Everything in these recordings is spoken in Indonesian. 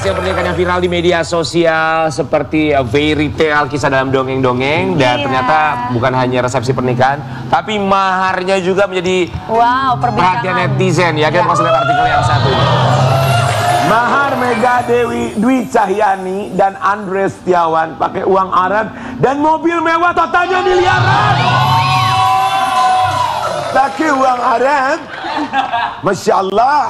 hasil pernikahan yang viral di media sosial seperti uh, fairy tale kisah dalam dongeng-dongeng dan Iya. ternyata bukan hanya resepsi pernikahan tapi maharnya juga menjadi Wow, perhatian perbincangan. netizen ya kita masuk lihat artikel yang satu ini. Mahar Mega Dewi Dwi Cahyani dan Andre Setiawan pakai uang Arab dan mobil mewah totalnya miliaran. Pakai uang Arab. Masya Allah.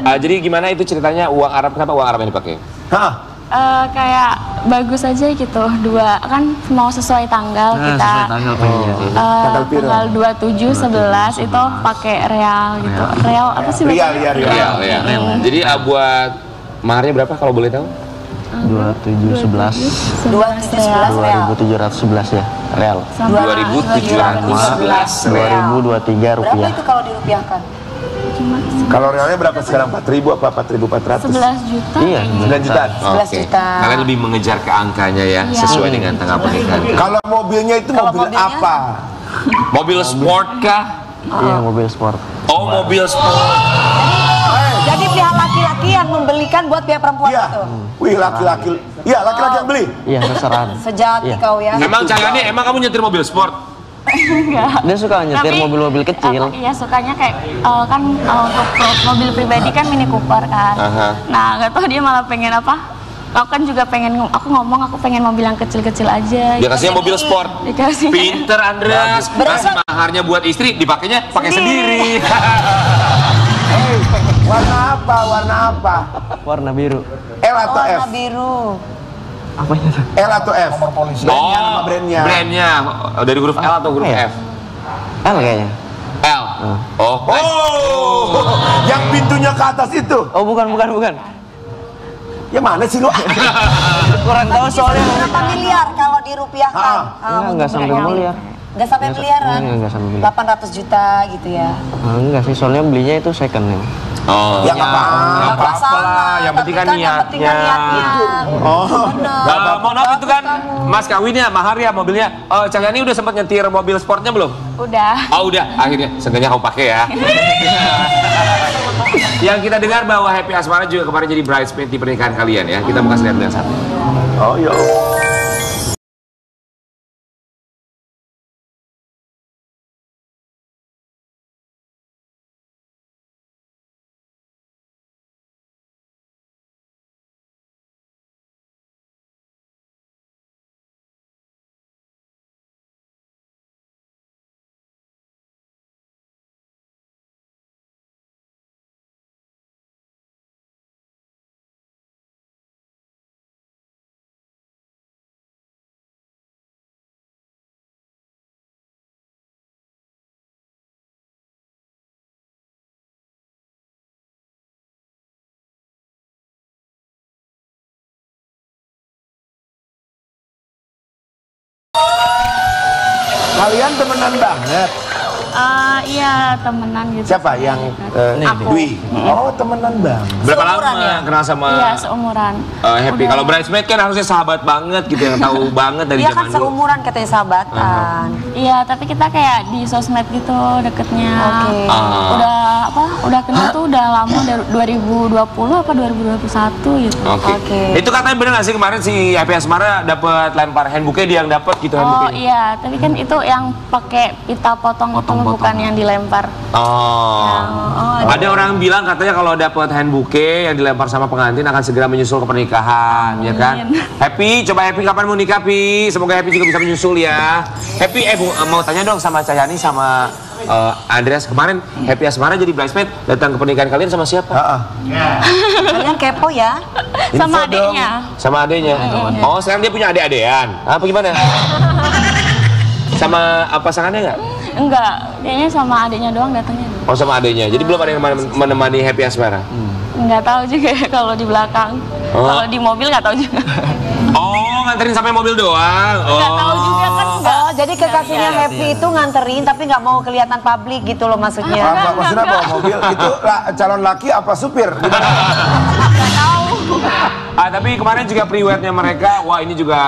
Ah, jadi gimana itu ceritanya uang Arab kenapa uang Arab yang dipakai? Hah? Eh, kayak bagus aja gitu dua kan mau sesuai tanggal Nah, kita sesuai tanggal pengennya. eh, Tanggal piro? tanggal 27 11 itu pakai real gitu real apa sih Rial, bacanya? ya, rial. Real ya. Jadi ah, buat maharnya berapa kalau boleh tahu? 2711 2711 real. 2711 ya real Sama 2711 real. 2023 Berapa rupiah itu kalau dirupiahkan? Kalau realnya berapa sekarang? 4.000 apa 4.400? 11 juta iya 9 jutaan. 11 Oke. juta. Kalian lebih mengejar ke angkanya ya, Iya. sesuai dengan tanggal pernikahan. Kalau mobilnya itu Kalau mobil mobilnya? apa? Mobil sport kah? iya mobil sport Oh, mobil sport. Laki-laki yang membelikan buat pihak perempuan Iya. itu. Wih, laki-laki. Iya, laki-laki yang beli. iya terserah Sejati Iya. kau ya. Emang Cagani, emang kamu nyetir mobil sport? enggak dia suka nyetir mobil-mobil kecil apa, iya sukanya kayak eh, kan eh, untuk mobil pribadi kan Mini Cooper kan Aha. nah nggak tahu dia malah pengen apa aku kan juga pengen aku ngomong aku pengen mobil yang kecil-kecil aja Dia kasihnya mobil sport. dikasih Pinter Andreas. Berasa- Kasih maharnya buat istri, dipakainya pakai sendiri. Hei, warna apa? Warna apa? warna biru L atau F? Warna biru. apanya tuh L atau F? Brandnya, nama brandnya. brandnya. Oh, Dari huruf L atau huruf Apa ya? F? L kayaknya L. Oh, Oh, yang pintunya ke atas itu. oh bukan bukan bukan Ya mana sih lu? kurang tahu soalnya Berapa miliar kalau dirupiahkan? Ah, Ah, enggak enggak sampai miliar Nggak sampai Nggak sa- miliaran? enggak, enggak sampai miliar. 800 juta gitu ya. Ah, enggak sih soalnya belinya itu second ya Oh. Ya nggak apa-apa. Nggak apa-apa lah. Yang penting kan Yang penting kan niatnya. Oh. Eh, mohon maaf itu kan Mas kawinnya, mahar ya mobilnya. Oh, Cagani udah sempat nyetir mobil sportnya belum? udah Oh udah, akhirnya seenggaknya kamu pakai ya. Yang kita dengar bahwa Happy Asmara juga kemarin jadi bridesmaid di pernikahan kalian ya. Kita buka lihat dengan satu. oh ya. Kalian temenan banget. Eh, iya temenan gitu Siapa yang eh, Aku. Dwi? Oh, temenan banget. Berapa Seumuran lama ya? kenal sama iya seumuran eh, Happy? Kalau bridesmaid kan harusnya sahabat banget gitu yang tahu banget dari Iya kan zaman dulu. seumuran katanya sahabatan. Iya, tapi kita kayak di sosmed gitu deketnya. Oke. Ah. Udah apa? Udah kenal tuh udah lama dari 2020 apa 2021 gitu. Oke. Oke. Itu katanya bener gak sih kemarin si Happy Asmara dapat lempar handbooknya dia yang dapat gitu Oh handbooknya? iya, tapi kan itu yang pakai pita potong, itu Potong-potong. bukan yang dilempar. Oh. Yang- oh, Ada orang bilang katanya kalau dapat hand bouquet yang dilempar sama pengantin akan segera menyusul ke pernikahan, ya kan? Amin. Happy, coba Happy kapan mau nikah, Pi? Semoga Happy juga bisa menyusul ya. Happy, eh Bu, mau tanya dong sama Cahyani sama eh, Andreas kemarin Happy Asmara jadi bridesmaid datang ke pernikahan kalian sama siapa? Ah, ah. Kalian kepo ya? Sama Info dong. adiknya. Sama adenya. Oh, sekarang dia punya adik-adean. Apa gimana? sama apa pasangannya nggak? Enggak, kayaknya sama adiknya doang datangnya. Oh, sama adenya. Jadi belum ada yang menem- menemani Happy Asmara. Enggak tahu juga kalau di belakang. Oh. Kalau di mobil nggak tahu juga. Oh, nganterin sampai mobil doang. Oh. Nggak tahu juga kan enggak. Oh, jadi kekasihnya Happy itu nganterin tapi nggak mau kelihatan publik gitu loh maksudnya. Apa maksudnya bawa mobil? Itu la- calon laki apa supir? Nggak tahu. Ah, tapi kemarin juga priwetnya mereka, wah ini juga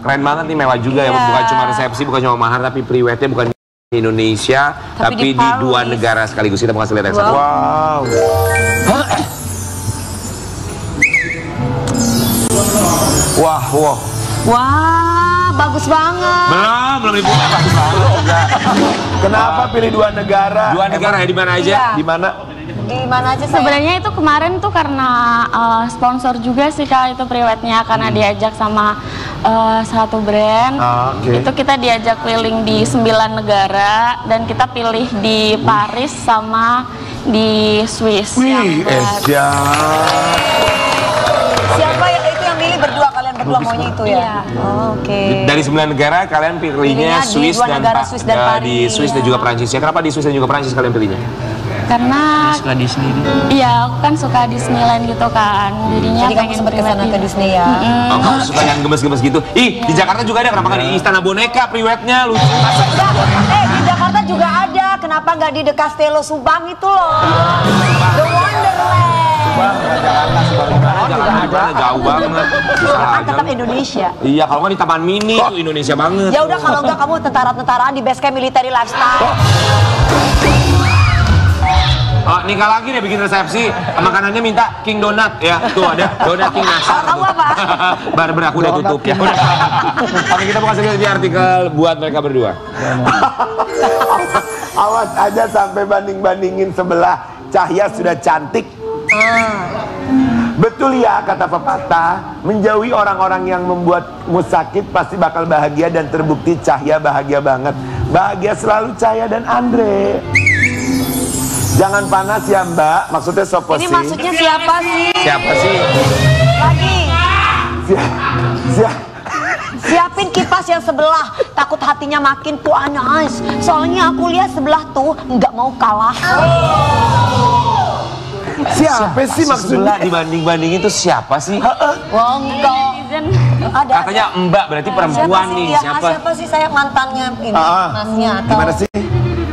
keren banget nih, mewah juga ya. Iya. Bukan cuma resepsi, bukan cuma mahar, tapi priwetnya bukan Indonesia tapi, tapi di, di dua negara sekaligus kita kasih lihat yang satu. Wow. Wah, wah. Wah, bagus banget. Belum, belum ibu bagus banget. Kenapa pilih dua negara? Dua negara Emang, ya di mana aja? Iya. Di mana? Di mana aja? Sebenarnya itu kemarin tuh karena uh, sponsor juga sih kak itu priwetnya karena diajak sama uh, satu brand. Ah, oke. Itu kita diajak keliling di sembilan negara dan kita pilih di Paris sama di Swiss. Wih, yang buat- Esya. Siapa yang itu yang milih berdua kalian berdua maunya itu ya? Iya. Oh, Oke. Dari sembilan negara kalian pilihnya Swiss dua dan, negara, Pa- Swiss dan eh, Paris. di Swiss dan juga Prancis. Ya kenapa di Swiss dan juga Prancis kalian pilihnya? Karena Suka Disney gitu. iya aku kan suka Disneyland gitu kan. Jadinya Jadi kamu pengen sempat ke sana ke gitu. Disney ya? Oh, kamu suka yang gemes-gemes gitu? Ih, di Jakarta juga ada. Kenapa nggak di Istana Boneka priwetnya lucu? Enggak, eh di Jakarta juga ada. Kenapa nggak di The Castello Subang itu loh? The Wonderland. Jakarta jauh banget. Kan tetap. Indonesia. Iya, kalau nggak di Taman Mini itu Indonesia banget. Ya udah kalau enggak kamu tentara-tentaraan di base camp military lifestyle. Oh, nikah lagi deh bikin resepsi. Makanannya minta King Donat ya. Tuh ada donat King Nasar. Kamu tuh. apa? Barber aku udah tutup ya. Udah. Oke, kita buka sedikit di artikel buat mereka berdua. Awas aja sampai banding-bandingin sebelah. Cahya sudah cantik. Betul ya kata pepatah, menjauhi orang-orang yang membuatmu sakit pasti bakal bahagia dan terbukti Cahya bahagia banget. Bahagia selalu Cahya dan Andre. Jangan panas ya Mbak, maksudnya sopo Ini sih? maksudnya siapa sih? Siapa sih? Lagi. Sia- sia- Siapin kipas yang sebelah, takut hatinya makin panas. Soalnya aku lihat sebelah tuh nggak mau kalah. siapa sih maksudnya? Sebelah dibanding-bandingin itu siapa sih? Netizen. Ada. Katanya Mbak berarti perempuan siapa nih. sih? Siapa? siapa sih saya mantannya ini Ah, masnya atau Gimana sih?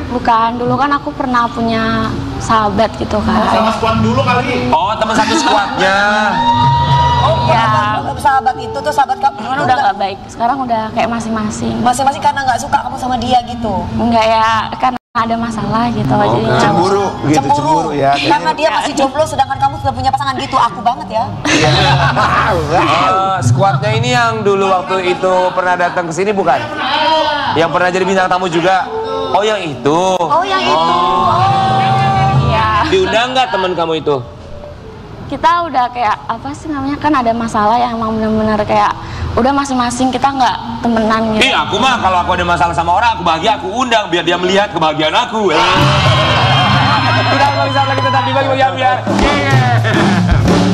Bukan, dulu kan aku pernah punya sahabat gitu kan. Oh, teman satu skuadnya. Ya, sahabat itu tuh sahabat kamu cuman udah nggak baik. Sekarang udah kayak masing-masing. masing-masing karena nggak suka kamu sama dia gitu. Enggak ya, kan ada masalah gitu jadinya. Cemburu gitu, cemburu ya. Karena dia masih jomblo sedangkan kamu sudah punya pasangan gitu. Aku banget ya. Eh, skuadnya ini yang dulu waktu itu pernah datang ke sini bukan? Yang pernah jadi bintang tamu juga. Oh, yang itu. Oh yang itu. Iya. Diundang nggak teman kamu itu? Kita udah kayak apa sih namanya kan ada masalah yang emang bener-bener kayak udah masing-masing kita nggak temenan gitu. Ih, aku mah kalau aku ada masalah sama orang, aku bahagia, aku undang biar dia melihat kebahagiaan aku. Tidak bisa lagi tetap di bagi biar.